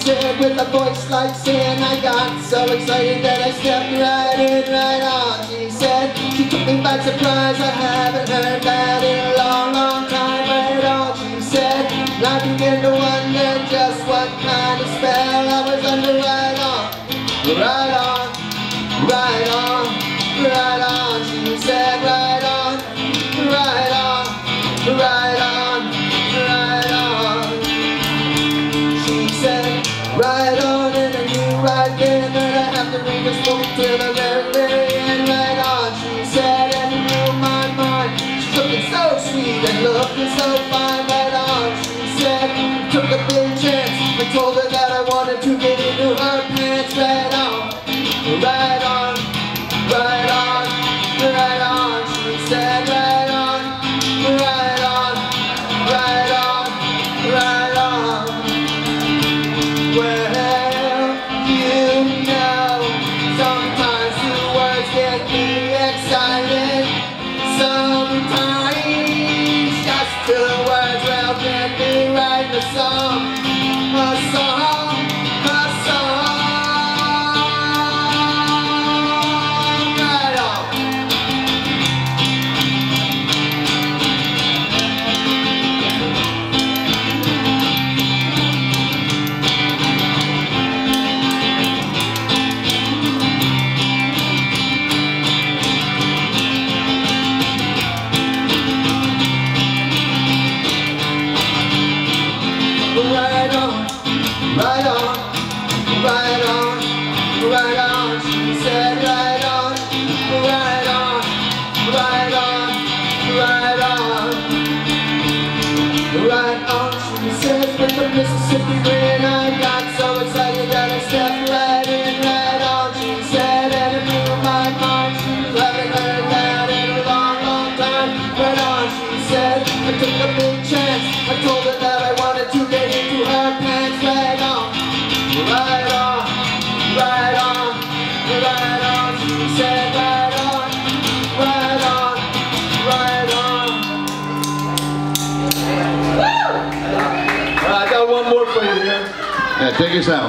said with a voice like sin. I got so excited that I stepped right in, right on. She said, she took me by surprise. I haven't heard that in a long, long time at all. She said, and I began to wonder just what kind of spell I was under. Right on, right on. Right on, and I knew right then that I have to read this book till the very, very end. Right on, she said, and it blew my mind. She's looking so sweet and looking so fine. Right on, she said, took a big chance. I told her that I wanted to get into her pants. Right on, right on, right on, writing on, right on, right on, right on. She said right on, right on, right on, right on, right on. She says with the Mississippi grin, I got so excited that I stepped right in, right on. She said and it my mind. She heard that in a long, long time. Right on, she said I took a big chance. I told right on, right on, right on. Said right on, right on, right on. I got one more for you here. Yeah, take us out.